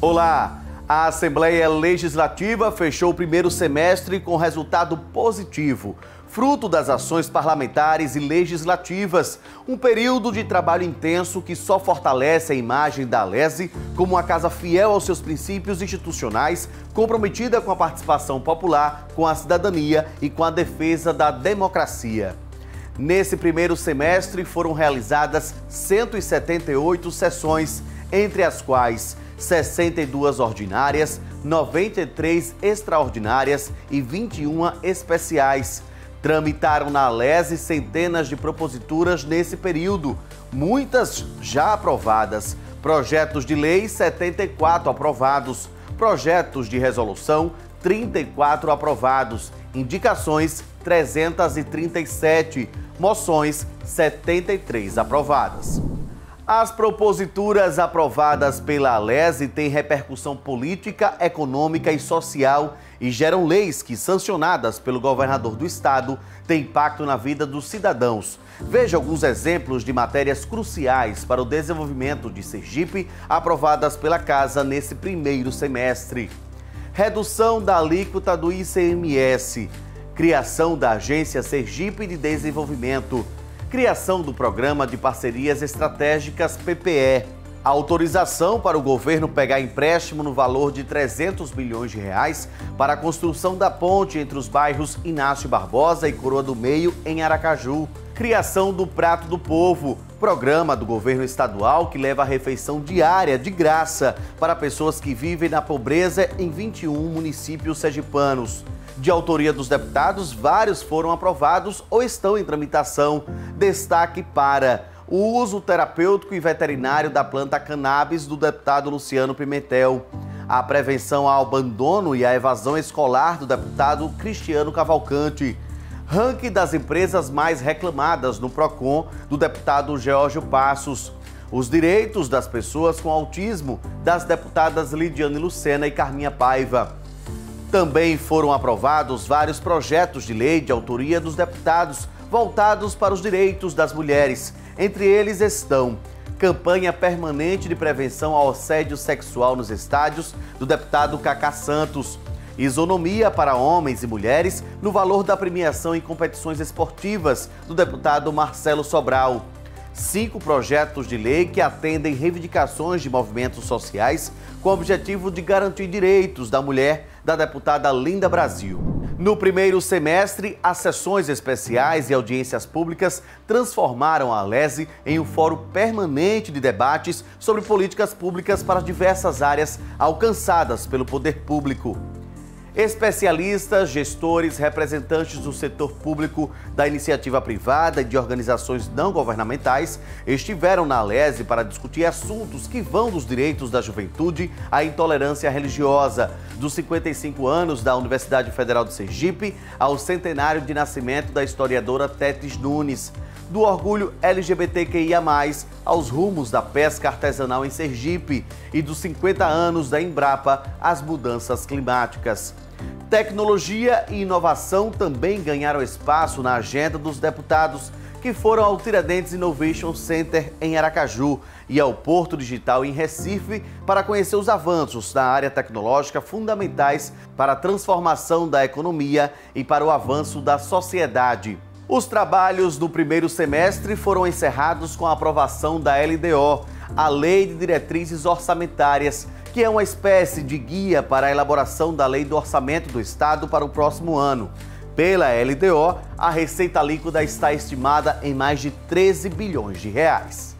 Olá! A Assembleia Legislativa fechou o primeiro semestre com resultado positivo, fruto das ações parlamentares e legislativas. Um período de trabalho intenso que só fortalece a imagem da Alese como uma casa fiel aos seus princípios institucionais, comprometida com a participação popular, com a cidadania e com a defesa da democracia. Nesse primeiro semestre foram realizadas 178 sessões, entre as quais 62 ordinárias, 93 extraordinárias e 21 especiais. Tramitaram na Alese centenas de proposituras nesse período, muitas já aprovadas. Projetos de lei 74 aprovados, projetos de resolução 34 aprovados, indicações 337, moções 73 aprovadas. As proposituras aprovadas pela Alese têm repercussão política, econômica e social e geram leis que, sancionadas pelo governador do estado, têm impacto na vida dos cidadãos. Veja alguns exemplos de matérias cruciais para o desenvolvimento de Sergipe aprovadas pela Casa nesse primeiro semestre. Redução da alíquota do ICMS, criação da Agência Sergipe de Desenvolvimento criação do Programa de Parcerias Estratégicas PPE, autorização para o governo pegar empréstimo no valor de 300 milhões de reais para a construção da ponte entre os bairros Inácio Barbosa e Coroa do Meio, em Aracaju. Criação do Prato do Povo, programa do governo estadual que leva a refeição diária de graça para pessoas que vivem na pobreza em 21 municípios sergipanos. De autoria dos deputados, vários foram aprovados ou estão em tramitação. Destaque para o uso terapêutico e veterinário da planta cannabis do deputado Luciano Pimentel, a prevenção ao abandono e à evasão escolar do deputado Cristiano Cavalcante, ranking das empresas mais reclamadas no PROCON do deputado Geórgio Passos, os direitos das pessoas com autismo das deputadas Lidiane Lucena e Carminha Paiva. Também foram aprovados vários projetos de lei de autoria dos deputados voltados para os direitos das mulheres. Entre eles estão campanha permanente de prevenção ao assédio sexual nos estádios do deputado Cacá Santos, isonomia para homens e mulheres no valor da premiação em competições esportivas do deputado Marcelo Sobral cinco projetos de lei que atendem reivindicações de movimentos sociais com o objetivo de garantir direitos da mulher da deputada Linda Brasil. No primeiro semestre, as sessões especiais e audiências públicas transformaram a Alese em um fórum permanente de debates sobre políticas públicas para diversas áreas alcançadas pelo poder público. Especialistas, gestores, representantes do setor público, da iniciativa privada e de organizações não governamentais estiveram na Alese para discutir assuntos que vão dos direitos da juventude à intolerância religiosa, dos 55 anos da Universidade Federal de Sergipe ao centenário de nascimento da historiadora Tetis Nunes, do orgulho LGBTQIA+, aos rumos da pesca artesanal em Sergipe. E dos 50 anos da Embrapa às mudanças climáticas. Tecnologia e inovação também ganharam espaço na agenda dos deputados que foram ao Tiradentes Innovation Center em Aracaju e ao Porto Digital em Recife para conhecer os avanços na área tecnológica fundamentais para a transformação da economia e para o avanço da sociedade. Os trabalhos do primeiro semestre foram encerrados com a aprovação da LDO, a Lei de Diretrizes Orçamentárias, que é uma espécie de guia para a elaboração da lei do orçamento do Estado para o próximo ano. Pela LDO, a receita líquida está estimada em mais de 13 bilhões de reais.